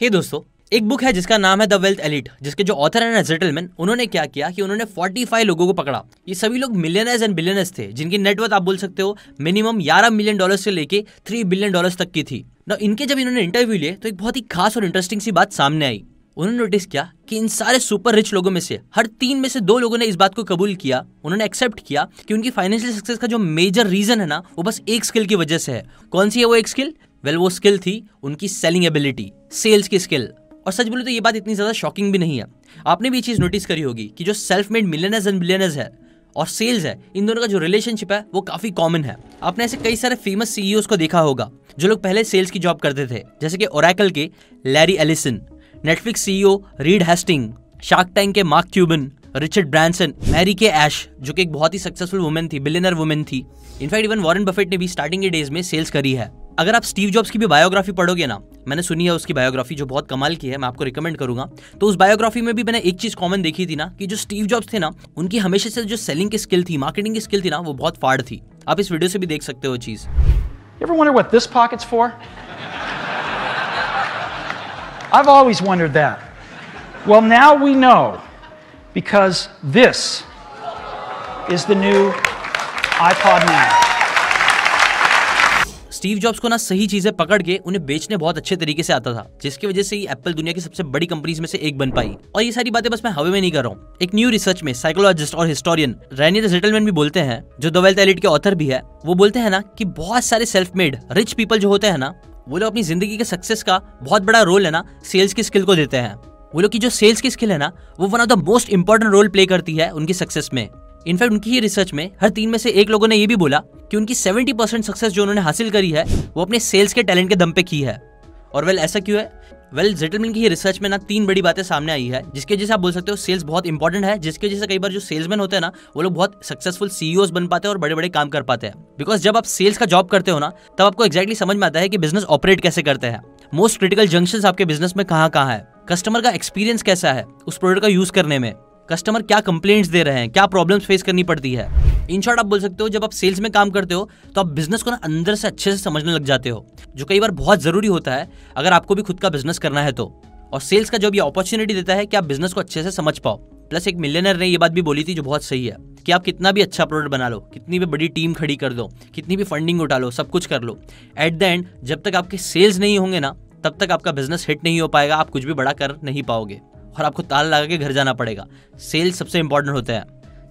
हे दोस्तों, एक बुक है जिसका नाम है द वेल्थ एलिट जिसके जो ऑथर है ना जेटलमैन उन्होंने क्या किया कि उन्होंने 45 लोगों को पकड़ा। ये सभी लोग मिलियनर्स एंड बिलियनर्स थे, जिनकी नेटवर्थ आप बोल सकते हो मिनिमम 11 मिलियन डॉलर से लेके 3 बिलियन डॉलर्स तक की थी। ना इनके जब इन्होंने इंटरव्यू लिए तो एक बहुत ही खास और इंटरेस्टिंग सी बात सामने आई। उन्होंने नोटिस किया कि इन सारे सुपर रिच लोगों में से, हर तीन में से दो लोगों ने इस बात को कबूल किया, उन्होंने एक्सेप्ट किया कि उनकी फाइनेंशियल सक्सेस का जो मेजर रीजन है ना, वो बस एक स्किल की वजह से है। कौन सी है वो एक स्किल वेल वो स्किल थी, उनकी सेलिंग एबिलिटी सेल्स की स्किल और सच बोले तो ये बात इतनी ज़्यादा शॉकिंग भी नहीं है। आपने भी चीज़ नोटिस करी होगी कि जो self made millionaires and billionaires है और सेल्स है, इन दोनों का जो रिलेशनशिप है, वो काफ़ी कॉमन है। आपने ऐसे कई सारे फ़ेमस सीईओ को देखा होगा, जो लोग पहले सेल्स की जॉब करते थे, जैसे कि ओरेकल के Larry Ellison Netflix CEO Reed Hasting Shark Tank के Mark Cuban Richard Branson Mary Kay Ash जो कि एक बहुत ही सक्सेसफुल वुमेन थी बिलियनर वुमेन थी। In fact even Warren Buffett ने भी स्टार्टिंग के डेज़ में सेल्स करी है। अगर आप स्टीव जॉब्स की भी बायोग्राफी पढ़ोगे ना मैंने सुनी है उसकी बायोग्राफी जो बहुत कमाल की है मैं आपको रिकमेंड करूँगा तो उस बायोग्राफी में भी मैंने एक चीज़ कॉमन देखी थी ना कि जो स्टीव जॉब्स थे ना उनकी हमेशा से जो सेलिंग की स्किल थी मार्केटिंग की स्किल थी ना वो बहुत फाड़ थी आप इस वीडियो से भी देख सकते हो चीज़? I've always wondered that. Well, now we know because this is the new iPod Nano. Steve Jobs को ना सही चीज़ें पकड़ के उन्हें बेचने बहुत अच्छे तरीके से आता था, जिसकी वजह से एप्पल दुनिया की सबसे बड़ी कंपनीज़ में से एक बन पाई। और ये सारी बातें बस मैं हवे में नहीं कर रहा हूँ। एक न्यू रिसर्च में साइकोलॉजिस्ट और हिस्टोरियन रैनियर जेटलमैन भी बोलते हैं, जो द वेल्थ एलिट के ऑथर भी है, वो बोलते हैं ना कि बहुत सारे सेल्फ मेड रिच पीपल जो होते हैं ना, वो लोग अपनी ज़िंदगी के सक्सेस का बहुत बड़ा रोल है ना सेल्स की स्किल को देते हैं। वो लोग की जो सेल्स की स्किल है ना, वो one of the most important role play करती है उनकी सक्सेस में। इनफैक्ट उनकी ही रिसर्च में हर तीन में से एक लोगों ने ये भी बोला कि उनकी 70 परसेंट सक्सेस जो उन्होंने हासिल करी है, वो अपने सेल्स के टैलेंट के दम पे की है। और वेल ऐसा क्यों है? वेल जेटलमैन की रिसर्च में ना तीन बड़ी बातें सामने आई है, जिसके वजह से आप बोल सकते हो सेल्स बहुत इंपॉर्टेंट है, जिसके वजह से कई बार जो सेल्समैन होते हैं ना, वो लोग बहुत सक्सेसफुल सीईओ बन पाते हैं और बड़े बड़े काम कर पाते हैं। बिकॉज़ जब आप सेल्स का जॉब करते हो ना, तब आपको एक्जैक्टली समझ में आता है कि बिज़नेस ऑपरेट कैसे करते हैं। मोस्ट क्रिटिकल जंक्शन आपके बिज़नेस में कहाँ कहाँ है? कस्टमर का एक्सपीरियंस कैसा है? उस प्रोडक्ट का यूज़ करने में। कस्टमर क्या कंप्लेंट्स दे रहे हैं, क्या प्रॉब्लम्स फेस करनी पड़ती है। इन शॉर्ट आप बोल सकते हो, जब आप सेल्स में काम करते हो तो आप बिज़नेस को ना अंदर से अच्छे से समझने लग जाते हो, जो कई बार बहुत ज़रूरी होता है, अगर आपको भी खुद का बिज़नेस करना है तो। और सेल्स का जो भी अपॉर्चुनिटी देता है कि आप बिज़नेस को अच्छे से समझ पाओ। प्लस एक मिलियनर ने ये बात भी बोली थी, जो बहुत सही है, कि आप कितना भी अच्छा प्रोडक्ट बना लो, कितनी भी बड़ी टीम खड़ी कर दो, कितनी भी फंडिंग उठा लो, सब कुछ कर लो। एट द एंड जब तक आपके सेल्स नहीं होंगे ना, तब तक आपका बिज़नेस हिट नहीं हो पाएगा, आप कुछ भी बड़ा कर नहीं पाओगे। और आपको ताल लगा के घर जाना पड़ेगा। सेल्स सबसे इंपॉर्टेंट होता है।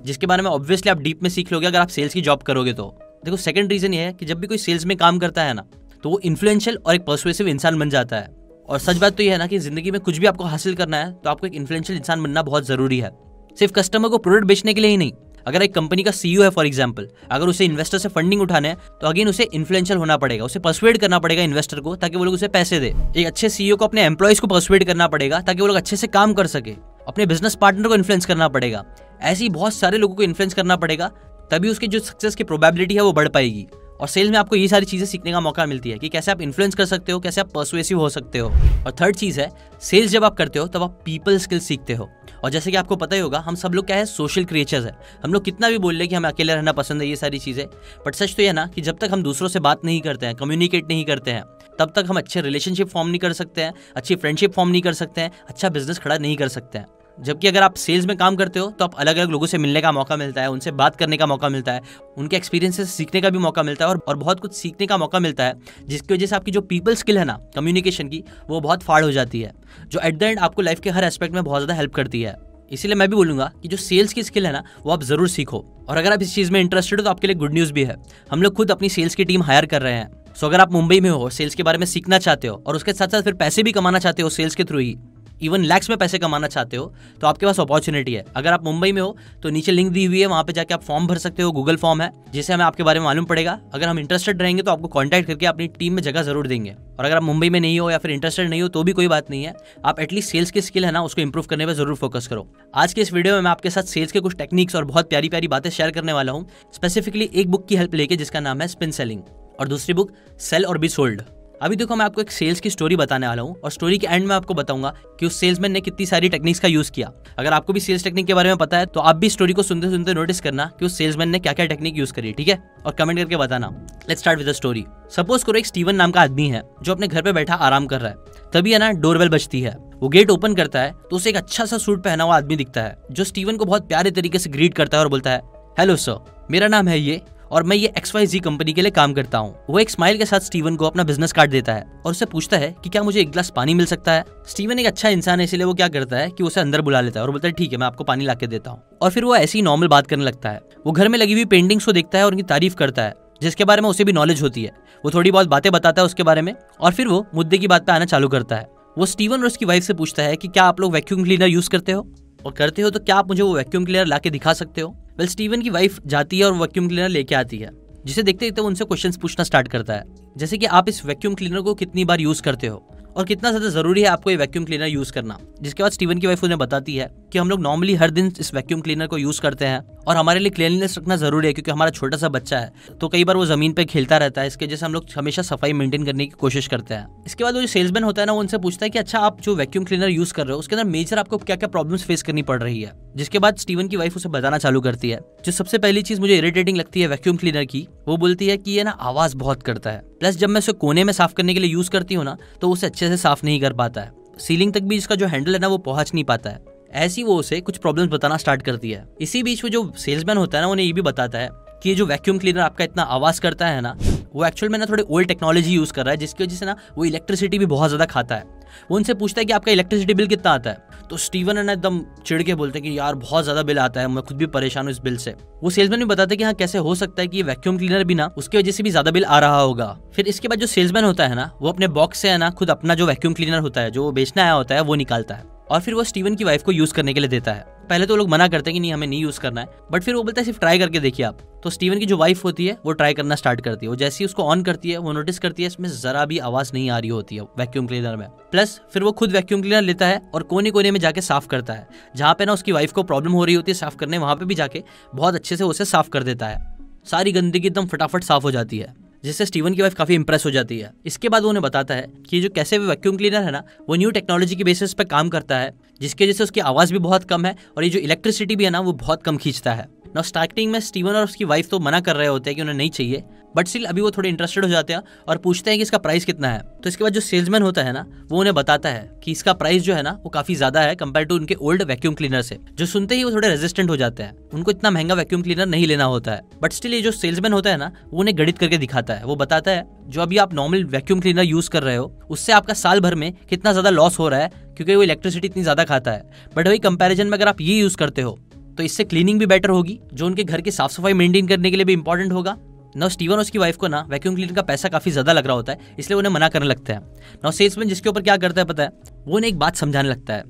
जिसके बारे में ऑब्वियसली आप डीप में सीख लोगे, अगर आप सेल्स की जॉब करोगे तो। देखो सेकंड रीजन ये है कि जब भी कोई सेल्स में काम करता है ना तो वो इन्फ्लुएंशियल और एक पर्सुएसिव इंसान बन जाता है। और सच बात तो ये है ना कि ज़िंदगी में कुछ भी आपको हासिल करना है तो आपको एक इन्फ्लुएंशियल इंसान बनना बहुत ज़रूरी है। सिर्फ़ कस्टमर को प्रोडक्ट बेचने के लिए ही नहीं अगर एक कंपनी का सीईओ है फॉर एग्ज़ाम्पल अगर उसे इन्वेस्टर से फंडिंग उठाने है तो अगेन उसे इन्फ्लुएंशियल होना पड़ेगा, उसे परसुएड करना पड़ेगा इन्वेस्टर को, ताकि वो लोग उसे पैसे दे। एक अच्छे सीईओ को अपने एम्प्लॉयज़ को परसुएड करना पड़ेगा, ताकि वो लोग अच्छे से काम कर सके। अपने बिज़नेस पार्टनर को इन्फ्लुएंस करना पड़ेगा। ऐसे ही बहुत सारे लोगों को इन्फ्लुएंस करना पड़ेगा, तभी उसकी जो सक्सेस की प्रोबेबिलिटी है, वो बढ़ पाएगी। और सेल्स में आपको ये सारी चीज़ें सीखने का मौका मिलती है कि कैसे आप इन्फ्लुएंस कर सकते हो, कैसे आप पर्सुएसिव हो सकते हो। और थर्ड चीज़ है सेल्स जब आप करते हो, तब आप पीपल स्किल सीखते हो। और जैसे कि आपको पता ही होगा, हम सब लोग क्या है सोशल क्रिएचर्स है। हम लोग कितना भी बोल रहे कि हमें अकेले रहना पसंद है, ये सारी चीज़ें। बट सच तो यह ना कि जब तक हम दूसरों से बात नहीं करते हैं कम्युनिकेट नहीं करते हैं, तब तक हम अच्छे रिलेशनशिप फॉर्म नहीं कर सकते हैं, अच्छी फ्रेंडशिप फॉर्म नहीं कर सकते हैं अच्छा बिज़नेस खड़ा नहीं कर सकते हैं। जबकि अगर आप सेल्स में काम करते हो तो आप अलग अलग लोगों से मिलने का मौका मिलता है उनसे बात करने का मौका मिलता है उनके एक्सपीरियंस सीखने का भी मौका मिलता है और, और बहुत कुछ सीखने का मौका मिलता है जिसकी वजह से आपकी जो पीपल स्किल है ना कम्युनिकेशन की वो बहुत फाड़ हो जाती है जो एट द एंड आपको लाइफ के हर एस्पेक्ट में बहुत ज़्यादा हेल्प करती है। इसीलिए मैं भी बोलूँगा कि जो सेल्स की स्किल है ना वो आप ज़रूर सीखो। और अगर आप इस चीज़ में इंटरेस्टेड हो तो आपके लिए गुड न्यूज़ भी है। हम लोग खुद अपनी सेल्स की टीम हायर कर रहे हैं। सो अगर आप मुंबई में हो सेल्स के बारे में सीखना चाहते हो और उसके साथ साथ फिर पैसे भी कमाना चाहते हो सेल्स के थ्रू ही इवन लैक्स में पैसे कमाना चाहते हो तो आपके पास अपॉर्चुनिटी है। अगर आप मुंबई में हो तो नीचे लिंक दी हुई है, वहाँ पे जाके आप फॉर्म भर सकते हो गूगल फॉर्म है, जिसे हमें आपके बारे में मालूम पड़ेगा। अगर हम इंटरेस्टेड रहेंगे तो आपको कॉन्टैक्ट करके अपनी टीम में जगह ज़रूर देंगे। और अगर आप मुंबई में नहीं हो या फिर इंटरेस्टेड नहीं हो तो भी कोई बात नहीं है। आप एटलीस्ट सेल्स की स्किल है ना, उसको इंप्रूव करने पर ज़रूर फोकस करो। आज के इस वीडियो में मैं आपके साथ सेल्स के कुछ टेक्निक्स और बहुत प्यारी प्यारी बातें शेयर करने वाला हूँ। स्पेसिफिकली एक बुक की हेल्प लेके, जिसका नाम है स्पिन सेलिंग और दूसरी बुक सेल और बी सोल्ड अभी देखो, मैं आपको एक सेल्स की स्टोरी बताने वाला हूँ और स्टोरी के एंड में आपको बताऊँगा कि उस सेल्समैन ने कितनी सारी टेक्निक्स का यूज़ किया। अगर आपको भी सेल्स टेक्निक के बारे में पता है तो आप भी स्टोरी को सुनते सुनते नोटिस करना कि उस सेल्समैन ने क्या क्या टेक्निक यूज़ करी, ठीक है? और कमेंट करके बताना। Let start with story suppose करो, एक स्टीवन नाम का आदमी है, जो अपने घर पे बैठा आराम कर रहा है। तभी है ना डोरबेल बजती है। वो गेट ओपन करता है तो उसे एक अच्छा सा सूट पहना हुआ आदमी दिखता है, जो स्टीवन को बहुत प्यारे तरीके से ग्रीट करता है और बोलता है हेलो सर मेरा नाम है ये और मैं ये एक्स वाई जी कंपनी के लिए काम करता हूँ। वो एक स्माइल के साथ स्टीवन को अपना बिज़नेस कार्ड देता है और उसे पूछता है कि क्या मुझे एक गिलास पानी मिल सकता है? स्टीवन एक अच्छा इंसान है, इसलिए वो क्या करता है कि उसे अंदर बुला लेता है और बोलता है, ठीक है, मैं आपको पानी ला के देता हूँ। और फिर वो ऐसी नॉर्मल बात करने लगता है। वो घर में लगी हुई पेंटिंग्स को देखता है और उनकी तारीफ़ करता है, जिसके बारे में उसे भी नॉलेज होती है। वो थोड़ी बहुत बातें बताता है उसके बारे में और फिर वो मुद्दे की बात पे आना चालू करता है। वो स्टीवन और उसकी वाइफ से पूछता है कि क्या आप लोग वैक्यूम क्लीनर यूज़ करते हो? और करते हो तो क्या आप मुझे वो वैक्यूम क्लीनर ला के दिखा सकते हो? वेल स्टीवन की वाइफ जाती है और वैक्यूम क्लीनर लेके आती है। जिसे देखते देखते वो उनसे क्वेश्चन पूछना स्टार्ट करता है। जैसे कि आप इस वैक्यूम क्लीनर को कितनी बार यूज़ करते हो? और कितना ज़्यादा ज़रूरी है आपको ये वैक्यूम क्लीनर यूज़ करना? जिसके बाद स्टीवन की वाइफ उन्हें बताती है कि हम लोग नॉर्मली हर दिन इस वैक्यूम क्लीनर को यूज़ करते हैं और हमारे लिए क्लीनलीनेस रखना ज़रूरी है क्योंकि हमारा छोटा सा बच्चा है तो कई बार वो ज़मीन पे खेलता रहता है, इसके जैसे हम लोग हमेशा सफ़ाई मेंटेन करने की कोशिश करते हैं। इसके बाद वो जो सेल्समैन होता है ना उनसे पूछता है कि अच्छा आप जो वैक्यूम क्लीनर यूज़ कर रहे हो, उसके अंदर मेजर आपको क्या क्या प्रॉब्लम फेस करनी पड़ रही है? जिसके बाद स्टीवन की वाइफ उसे बताना चालू करती है, जो सबसे पहली चीज़ मुझे इरिटेटिंग लगती है वैक्यूम क्लीनर की, वो बोलती है कि ये ना आवाज़ बहुत करता है। प्लस जब मैं उसे कोने में साफ़ करने के लिए यूज़ करती हूँ ना तो उसे अच्छे से साफ़ नहीं कर पाता है। सीलिंग तक भी इसका जो हैंडल है ना, वो पहुँच नहीं पाता है। ऐसी वो उसे कुछ प्रॉब्लम्स बताना स्टार्ट करती है। इसी बीच में जो सेल्समैन होता है ना उन्हें ये भी बताता है कि जो वैक्यूम क्लीनर आपका इतना आवाज़ करता है ना, वो एक्चुअल में ना थोड़ी ओल्ड टेक्नोलॉजी यूज़ कर रहा है, जिसकी वजह से ना वो इलेक्ट्रिसिटी भी बहुत ज़्यादा खाता है। वो उनसे पूछता है कि आपका इलेक्ट्रिसिटी बिल कितना आता है? तो स्टीवन ना एकदम चिड़ के बोलते हैं कि यार बहुत ज़्यादा बिल आता है, मैं खुद भी परेशान हूँ इस बिल से। वो सेल्समैन भी बताते हैं कि हाँ कैसे हो सकता है कि वैक्यूम क्लीनर भी ना, उसकी वजह से भी ज़्यादा बिल आ रहा होगा। फिर इसके बाद जो सेल्समैन होता है ना, वो अपने बॉक्स से है ना, खुद अपना जो वैक्यूम क्लीनर होता है, जो वो बेचना आया होता है, वो निकालता है। और फिर वो स्टीवन की वाइफ को यूज़ करने के लिए देता है। पहले तो लोग मना करते हैं कि नहीं, हमें नहीं यूज़ करना है। बट फिर वो बोलता है, सिर्फ़ ट्राई करके देखिए आप। तो स्टीवन की जो वाइफ होती है, वो ट्राई करना स्टार्ट करती है। वो जैसे ही उसको ऑन करती है, वो नोटिस करती है, इसमें जरा भी आवाज़ नहीं आ रही होती है वैक्यूम क्लीनर में। प्लस फिर वो खुद वैक्यूम क्लीनर लेता है और कोने कोने में जाके साफ़ करता है। जहाँ पे ना उसकी वाइफ को प्रॉब्लम हो रही होती है साफ़ करने, वहाँ पे भी जाके बहुत अच्छे से उसे साफ़ कर देता है। सारी गंदगी एकदम फटाफट साफ़ हो जाती है। जिससे स्टीवन की वाइफ काफ़ी इंप्रेस हो जाती है। इसके बाद वो उन्हें बताता है कि जो कैसे भी वैक्यूम क्लीनर है ना, वो न्यू टेक्नोलॉजी के बेसिस पे काम करता है, जिसकी वजह से उसकी आवाज़ भी बहुत कम है और ये जो इलेक्ट्रिसिटी भी है ना, वो बहुत कम खींचता है। ना स्टार्टिंग में स्टीवन और उसकी वाइफ तो मना कर रहे होते हैं कि उन्हें नहीं चाहिए बट स्टिल अभी वो थोड़े इंटरेस्टेड हो जाते हैं और पूछते हैं कि इसका प्राइस कितना है। तो इसके बाद जो सेल्समैन होता है ना, वो उन्हें बताता है कि इसका प्राइस जो है ना, वो काफ़ी ज़्यादा है कंपेयर टू उनके ओल्ड वैक्यूम क्लीनर से। जो सुनते ही वो थोड़े रेजिस्टेंट हो जाते हैं। उनको इतना महँगा वैक्यूम क्लीनर नहीं लेना होता है। बट स्टिल ये जो सेल्समैन होता है ना, वो उन्हें गणित करके दिखाता है। वो बताता है, जो अभी आप नॉर्मल वैक्यूम क्लीनर यूज़ कर रहे हो, उससे आपका साल भर में कितना ज़्यादा लॉस हो रहा है, क्योंकि वो इलेक्ट्रिसिटी इतनी ज़्यादा खाता है। बट वही कंपेरिजन में अगर आप ये यूज़ करते हो तो इससे क्लीनिंग भी बेटर होगी, जो उनके घर की साफ़ सफ़ाई मेंटेन करने के लिए भी इंपॉर्टेंट होगा। नाउ स्टीवन और उसकी वाइफ को ना वैक्यूम क्लीनर का पैसा काफ़ी ज़्यादा लग रहा होता है, इसलिए उन्हें मना करने लगता है। नाउ सेल्समैन जिसके ऊपर क्या करता है पता है? वो उन्हें एक बात समझाने लगता है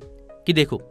कि देखो,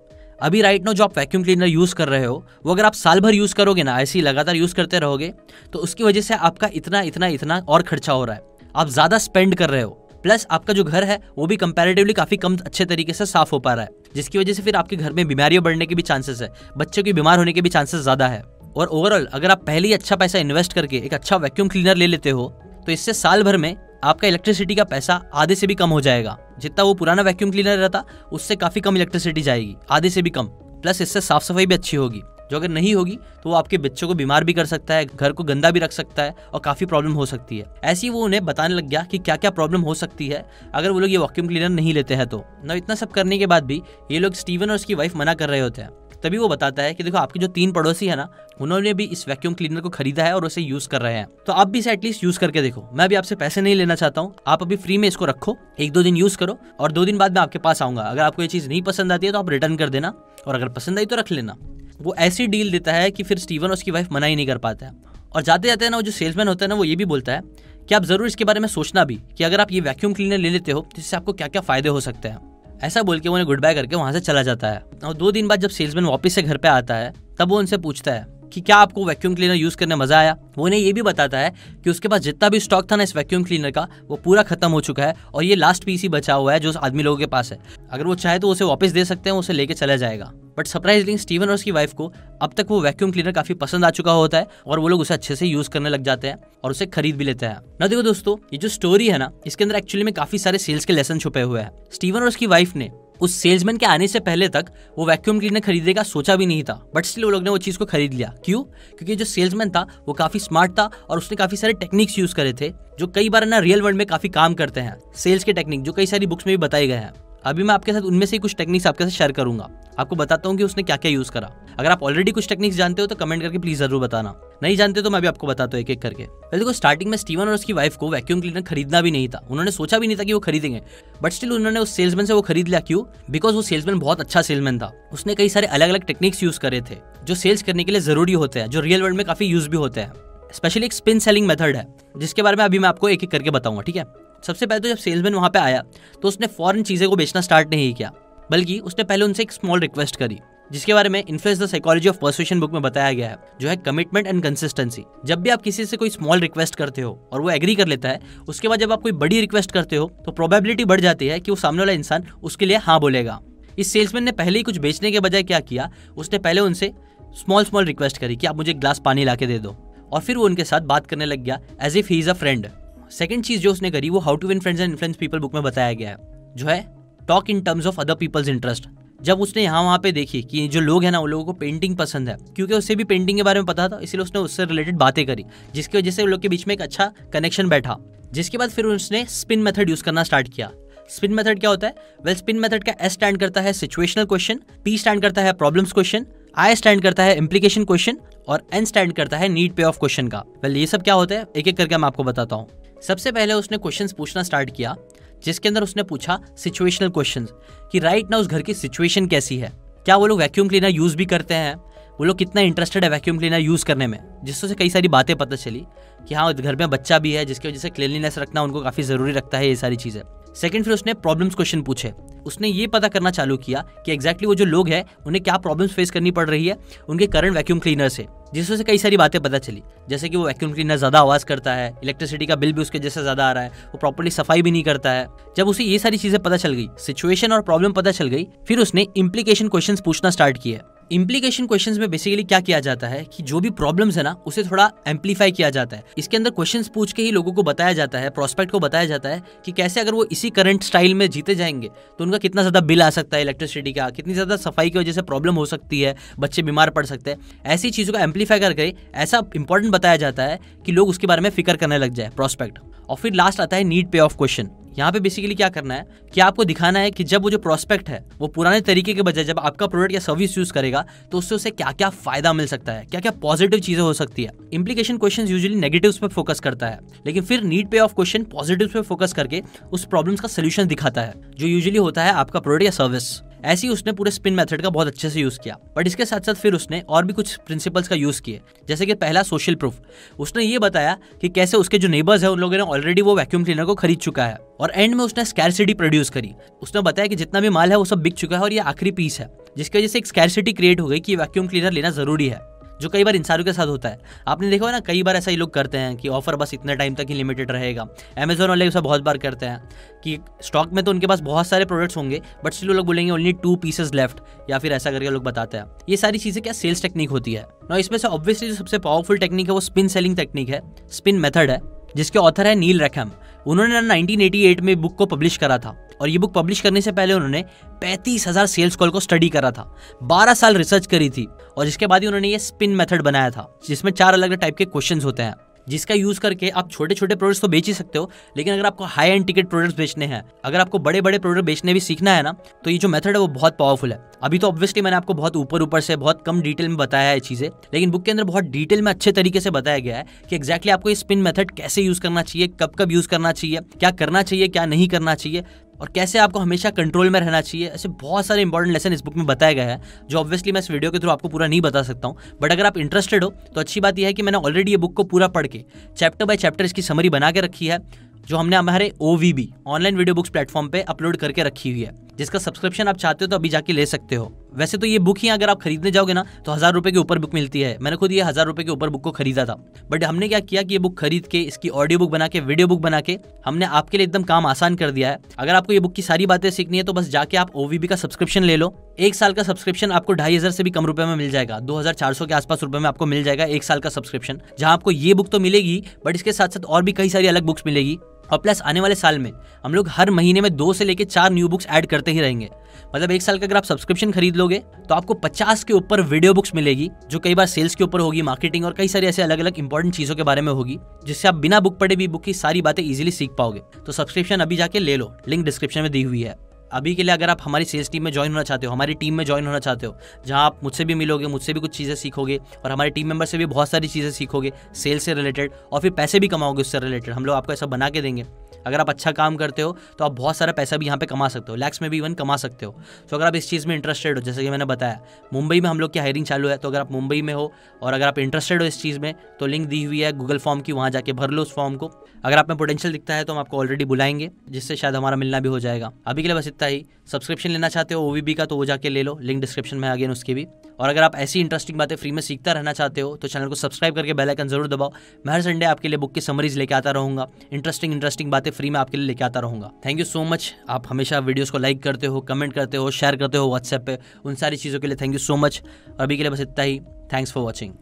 अभी राइट नो जो आप वैक्यूम क्लीनर यूज़ कर रहे हो, वो अगर आप साल भर यूज़ करोगे ना, ऐसे ही लगातार यूज़ करते रहोगे तो उसकी वजह से आपका इतना इतना इतना और खर्चा हो रहा है। आप ज़्यादा स्पेंड कर रहे हो। प्लस आपका जो घर है, वो भी कंपैरेटिवली काफ़ी कम अच्छे तरीके से साफ़ हो पा रहा है, जिसकी वजह से फिर आपके घर में बीमारियाँ बढ़ने के भी चांसेस है, बच्चों के बीमार होने के भी चांसेस ज़्यादा है। और ओवरऑल अगर आप पहले ही अच्छा पैसा इन्वेस्ट करके एक अच्छा वैक्यूम क्लीनर ले लेते हो तो इससे साल भर में आपका इलेक्ट्रिसिटी का पैसा आधे से भी कम हो जाएगा। जितना वो पुराना वैक्यूम क्लीनर रहता, उससे काफ़ी कम इलेक्ट्रिसिटी जाएगी, आधे से भी कम। प्लस इससे साफ़ सफ़ाई भी अच्छी होगी। जो अगर नहीं होगी तो वो आपके बच्चों को बीमार भी कर सकता है, घर को गंदा भी रख सकता है और काफ़ी प्रॉब्लम हो सकती है। ऐसी वो उन्हें बताने लग गया कि क्या क्या प्रॉब्लम हो सकती है, अगर वो लोग ये वैक्यूम क्लीनर नहीं लेते हैं तो। ना इतना सब करने के बाद भी ये लोग स्टीवन और उसकी वाइफ मना कर रहे होते हैं। तभी वो बताता है कि देखो, आपके जो तीन पड़ोसी है ना, उन्होंने भी इस वैक्यूम क्लीनर को खरीदा है और उसे यूज़ कर रहे हैं। तो आप भी इसे एटलीस्ट यूज़ करके देखो। मैं भी आपसे पैसे नहीं लेना चाहता हूँ। आप अभी फ्री में इसको रखो, एक दो दिन यूज़ करो और दो दिन बाद मैं आपके पास आऊँगा। अगर आपको ये चीज़ नहीं पसंद आती है तो आप रिटर्न कर देना और अगर पसंद आई तो रख लेना। वो ऐसी डील देता है कि फिर स्टीवन और उसकी वाइफ मना ही नहीं कर पाता है। और जाते जाते ना वो जो सेल्समैन होता है ना, वो ये भी बोलता है कि आप ज़रूर इसके बारे में सोचना भी कि अगर आप ये वैक्यूम क्लीनर ले लेते हो तो इससे आपको क्या क्या फ़ायदे हो सकते हैं। ऐसा बोल के उन्हें गुड बाय करके वहाँ से चला जाता है। और दो दिन बाद जब सेल्समैन वापस से घर पे आता है, तब वो उनसे पूछता है कि क्या आपको वैक्यूम क्लीनर यूज़ करने मज़ा आया? वो उन्हें ये भी बताता है कि उसके पास जितना भी स्टॉक था ना इस वैक्यूम क्लीनर का, वो पूरा खत्म हो चुका है और ये लास्ट पीस ही बचा हुआ है जो आदमी लोगों के पास है। अगर वो चाहे तो उसे वापस दे सकते हैं उसे लेके चला जाएगा। बट सरप्राइजलिंग स्टीवन और उसकी वाइफ को अब तक वो वैक्यूम क्लीनर काफ़ी पसंद आ चुका होता है और वो लोग उसे अच्छे से यूज़ करने लग जाते हैं और उसे खरीद भी लेते हैं। ना देखो दोस्तों, ये जो स्टोरी है ना, इसके अंदर एक्चुअली में काफ़ी सारे सेल्स के लेसन छुपे हुए हैं। स्टीवन और उसकी वाइफ ने उस सेल्समैन के आने से पहले तक वो वैक्यूम क्लीनर खरीदने का सोचा भी नहीं था। बट स्टिल वो लोग ने वो चीज़ को खरीद लिया। क्यों? क्योंकि जो सेल्समैन था, वो काफ़ी स्मार्ट था और उसने काफ़ी सारे टेक्निक्स यूज़ करे थे, जो कई बार ना रियल वर्ल्ड में काफ़ी काम करते हैं। सेल्स के टेक्निक जो कई सारी बुक्स में भी बताए गए हैं। अभी मैं आपके साथ उनमें से कुछ टेक्निक्स आपके साथ शेयर करूँगा। आपको बताता हूँ कि उसने क्या क्या यूज़ करा। अगर आप ऑलरेडी कुछ टेक्निक्स जानते हो तो कमेंट करके प्लीज़ ज़रूर बताना। नहीं जानते तो मैं भी आपको बताता हूँ एक एक करके। पहले देखो स्टार्टिंग में स्टीवन और उसकी वाइफ को वैक्यूम क्लीनर खरीदना भी नहीं था। उन्होंने सोचा भी नहीं था कि वो खरीदेंगे। बट स्टिल उन्होंने उस सेल्समैन से वो खरीद लिया। क्यों? बिकॉज़ वो सेल्समैन बहुत अच्छा सेल्समैन था। उसने कई सारे अलग अलग टेक्निक्स यूज़ करे थे, जो सेल्स करने के लिए ज़रूरी होते हैं, जो रियल वर्ल्ड में काफ़ी यूज़ भी होते हैं। स्पेशली एक स्पिन सेलिंग मेथड है, जिसके बारे में अभी मैं आपको एक एक करके बताऊँगा, ठीक है? सबसे पहले तो जब सेल्समैन वहाँ पे आया तो उसने फॉरन चीज़ें को बेचना स्टार्ट नहीं किया, बल्कि उसने पहले उनसे एक स्मॉल रिक्वेस्ट करी, जिसके बारे में influence the psychology of persuasion book में बताया गया है, जो है कमिटमेंट एंड कंसिस्टेंसी जब भी आप किसी से कोई स्मॉल रिक्वेस्ट करते हो और वो एग्री कर लेता है, उसके बाद जब आप कोई बड़ी रिक्वेस्ट करते हो तो प्रोबेबिलिटी बढ़ जाती है कि वो सामने वाला इंसान उसके लिए हाँ बोलेगा। इस सेल्समैन ने पहले ही कुछ बेचने के बजाय क्या किया, उसने पहले उनसे स्मॉल स्मॉल रिक्वेस्ट करी कि आप मुझे एक ग्लास पानी ला दे दो, और फिर वो उनके साथ बात करने लग गया as if he is a friend second चीज़ जो उसने करी, वो how to win friends and influence people book में बताया गया है, जो है talk in terms of other people's interest जब उसने यहाँ वहाँ पे देखी कि जो लोग हैं ना, उन लोगों को पेंटिंग पसंद है, क्योंकि उसे भी पेंटिंग के बारे में पता था, इसलिए उसने उससे रिलेटेड बातें करी, जिसकी वजह से उन लोग के बीच में एक अच्छा कनेक्शन बैठा। जिसके बाद फिर उसने स्पिन मेथड यूज़ करना स्टार्ट किया। स्पिन मेथड क्या होता है? वेल स्पिन मेथड का एस स्टैंड करता है सिचुएशनल क्वेश्चन पी स्टैंड करता है प्रॉब्लम्स क्वेश्चन आई स्टैंड करता है इम्प्लीकेशन क्वेश्चन और एन स्टैंड करता है नीट पे ऑफ़ क्वेश्चन का। वेल ये सब क्या होता है? एक एक करके मैं आपको बताता हूँ। सबसे पहले उसने क्वेश्चन पूछना स्टार्ट किया, जिसके अंदर उसने पूछा सिचुएशनल क्वेश्चन कि राइट ना उस घर की सिचुएशन कैसी है? क्या वो लोग वैक्यूम क्लीनर यूज़ भी करते हैं? वो लोग कितना इंटरेस्टेड है वैक्यूम क्लीनर यूज़ करने में, जिससे कई सारी बातें पता चली कि हाँ घर में बच्चा भी है, जिसकी वजह से क्लीनलीनेस रखना उनको काफ़ी ज़रूरी रखता है ये सारी चीज़ें। सेकंड फिर उसने प्रॉब्लम्स क्वेश्चन पूछे। उसने ये पता करना चालू किया कि एग्जैक्टली वो जो लोग हैं, उन्हें क्या प्रॉब्लम्स फेस करनी पड़ रही है उनके करंट वैक्यूम क्लीनर से, जिससे कई सारी बातें पता चली। जैसे कि वो वैक्यूम क्लीनर ज़्यादा आवाज़ करता है इलेक्ट्रिसिटी का बिल भी उसके जैसे ज़्यादा आ रहा है, वो प्रॉपरली सफ़ाई भी नहीं करता है। जब उसे ये सारी चीज़ें पता चल गई सिचुएशन और प्रॉब्लम पता चल गई, फिर उसने इम्प्लीकेशन क्वेश्चन पूछना स्टार्ट किया इम्प्लीकेशन क्वेश्चन में बेसिकली क्या किया जाता है कि जो भी प्रॉब्लम्स है ना, उसे थोड़ा एम्पलीफाई किया जाता है। इसके अंदर क्वेश्चन पूछ के ही लोगों को बताया जाता है प्रोस्पेक्ट को बताया जाता है कि कैसे अगर वो इसी करंट स्टाइल में जीते जाएँगे तो उनका कितना ज़्यादा बिल आ सकता है इलेक्ट्रिसिटी का, कितनी ज़्यादा सफ़ाई की वजह से प्रॉब्लम हो सकती है, बच्चे बीमार पड़ सकते हैं। ऐसी चीज़ों को एम्पलीफाई करके ऐसा इंपॉर्टेंट बताया जाता है कि लोग उसके बारे में फ़िक्र करने लग जाए प्रोस्पेक्ट और फिर लास्ट आता है नीड पे ऑफ़ क्वेश्चन यहाँ पे बेसिकली क्या करना है कि आपको दिखाना है कि जब वो जो प्रोस्पेक्ट है, वो पुराने तरीके के बजाय जब आपका प्रोडक्ट या सर्विस यूज़ करेगा तो उससे उसे क्या क्या फ़ायदा मिल सकता है क्या क्या पॉजिटिव चीज़ें हो सकती है। इम्प्लीकेशन क्वेश्चन यूजली नेगेटिव पे फोकस करता है, लेकिन फिर need payoff question positive पे फोकस करके उस प्रॉब्लम का सोल्यूशन दिखाता है, जो यूजली होता है आपका प्रोडक्ट या सर्विस ऐसे ही उसने पूरे स्पिन मेथड का बहुत अच्छे से यूज़ किया। बट इसके साथ साथ फिर उसने और भी कुछ प्रिंसिपल्स का यूज़ किए। जैसे कि पहला सोशल प्रूफ उसने ये बताया कि कैसे उसके जो नेबर्स है, उन लोगों ने ऑलरेडी वो वैक्यूम क्लीनर को खरीद चुका है। और एंड में उसने स्कैरसिटी प्रोड्यूस करी। उसने बताया कि जितना भी माल है, वो सब बिक चुका है और ये आखिरी पीस है। जिसकी वजह से एक स्कैरसिटी क्रिएट हो गई कि वैक्यूम क्लीनर लेना ज़रूरी है। जो कई बार इंसानों के साथ होता है। आपने देखा ना, कई बार ऐसा ही लोग करते हैं कि ऑफ़र बस इतने टाइम तक ही लिमिटेड रहेगा। अमेजोन वाले ऐसा बहुत बार करते हैं कि स्टॉक में तो उनके पास बहुत सारे प्रोडक्ट्स होंगे बट स्टिल लोग बोलेंगे ओनली टू पीसेज लेफ़्ट या फिर ऐसा करके लोग बताते हैं। ये सारी चीज़ें क्या सेल्स टेक्निक होती है? ना इसमें से ऑब्वियसली जो सबसे पावरफुल टेक्निक है, वो स्पिन सेलिंग टेक्निक है। स्पिन मेथड है। जिसके ऑथर है नील रखम उन्होंने 1988 में बुक को पब्लिश करा था। और ये बुक पब्लिश करने से पहले उन्होंने पैंतीस हज़ार सेल्स कॉल को स्टडी करा था। बारह साल रिसर्च करी थी। और जिसके बाद ही उन्होंने ये स्पिन मेथड बनाया था, जिसमें चार अलग अलग टाइप के क्वेश्चन होते हैं। जिसका यूज़ करके आप छोटे छोटे प्रोडक्ट्स तो बेच ही सकते हो, लेकिन अगर आपको हाई एंड टिकट प्रोडक्ट्स बेचने हैं, अगर आपको बड़े बड़े प्रोडक्ट बेचने भी सीखना है ना तो ये जो मेथड है वो बहुत पावरफुल है। अभी तो ऑब्वियसली मैंने आपको बहुत ऊपर ऊपर से बहुत कम डिटेल में बताया है चीज़ें, लेकिन बुक के अंदर बहुत डिटेल में अच्छे तरीके से बताया गया है कि एक्जैक्टली आपको ये स्पिन मेथड कैसे यूज़ करना चाहिए कब कब यूज़ करना चाहिए, क्या करना चाहिए, क्या नहीं करना चाहिए। और कैसे आपको हमेशा कंट्रोल में रहना चाहिए, ऐसे बहुत सारे इंपॉर्टेंट लेसन इस बुक में बताया गया है, जो ऑब्वियसली मैं इस वीडियो के थ्रू आपको पूरा नहीं बता सकता हूँ। बट अगर आप इंटरेस्टेड हो तो अच्छी बात यह है कि मैंने ऑलरेडी ये बुक को पूरा पढ़ के चैप्टर बाय चैप्टर इसकी समरी बना के रखी है, जो हमने हमारे ओ ऑनलाइन वीडियो बुक्स प्लेटफॉर्म पर अपलोड करके रखी हुई है। जिसका सब्सक्रिप्शन आप चाहते हो तो अभी जाके ले सकते हो। वैसे तो ये बुक ही अगर आप खरीदने जाओगे ना तो हज़ार रुपए के ऊपर बुक मिलती है। मैंने खुद ये हज़ार रुपए के ऊपर बुक को खरीदा था। बट हमने क्या किया कि ये बुक खरीद के, इसकी ऑडियो बुक बना के वीडियो बुक बना के, हमने आपके लिए एकदम काम आसान कर दिया है। अगर आपको ये बुक की सारी बातें सीखनी है तो बस जाके आप ओवीबी का सब्सक्रिप्शन ले लो। एक साल का सब्सक्रिप्शन आपको ढाई हज़ार से भी कम रुपए में मिल जाएगा। दो हज़ार चार सौ के आसपास रुपए में आपको मिल जाएगा एक साल का सब्सक्रिप्शन जहाँ आपको ये बुक तो मिलेगी बट इसके साथ साथ और भी कई सारी अलग बुक्स मिलेगी। और प्लस आने वाले साल में हम लोग हर महीने में दो से लेकर चार न्यू बुक्स ऐड करते ही रहेंगे। मतलब एक साल का अगर आप सब्सक्रिप्शन खरीद लोगे तो आपको 50 के ऊपर वीडियो बुक्स मिलेगी, जो कई बार सेल्स के ऊपर होगी मार्केटिंग और कई सारी ऐसे अलग अलग इंपॉर्टेंट चीज़ों के बारे में होगी, जिससे आप बिना बुक पढ़े भी बुक की सारी बातें इजिली सीख पाओगे। तो सब्सक्रिप्शन अभी जाके ले लो लिंक डिस्क्रिप्शन में दी हुई है। अभी के लिए अगर आप हमारी सेल्स टीम में ज्वाइन होना चाहते हो, हमारी टीम में ज्वाइन होना चाहते हो, जहाँ आप मुझसे भी मिलोगे, मुझसे भी कुछ चीज़ें सीखोगे और हमारे टीम मेंबर से भी बहुत सारी चीज़ें सीखोगे सेल्स से रिलेटेड और फिर पैसे भी कमाओगे उससे रिलेटेड हम लोग आपको ऐसा बना के देंगे। अगर आप अच्छा काम करते हो तो आप बहुत सारा पैसा भी यहाँ पे कमा सकते हो लैक्स में भी इवन कमा सकते हो। तो अगर आप इस चीज़ में इंटरेस्टेड हो, जैसे कि मैंने बताया, मुंबई में हम लोग की हायरिंग चालू है तो अगर आप मुंबई में हो, और अगर आप इंटरेस्टेड हो इस चीज़ में तो लिंक दी हुई है गूगल फॉर्म की, वहाँ जाके भर लो उस फॉर्म को। अगर आप में पोटेंशियल दिखता है तो हम आपको ऑलरेडी बुलाएँगे, जिससे शायद हमारा मिलना भी हो जाएगा। अभी के लिए बस इतना ही। सब्सक्रिप्शन लेना चाहते हो ओवीबी का तो वो जाके ले लो। लिंक डिस्क्रिप्शन में गया उसकी भी। और अगर आप ऐसी इंटरेस्टिंग बातें फ्री में सीखता रहना चाहते हो तो चैनल को सब्सक्राइब करके बेल आइकन ज़रूर दबाओ। मैं हर संडे आपके लिए बुक की समरीज लेके आता रहूँगा। इंटरेस्टिंग इंटरेस्टिंग बातें फ्री में आपके लिए लेके आता रहूँगा। थैंक यू सो मच आप हमेशा वीडियोज़ को लाइक करते हो कमेंट करते हो शेयर करते हो व्हाट्सएप पे। उन सारी चीज़ों के लिए थैंक यू सो मच अभी के लिए बस इतना ही। Thanks for watching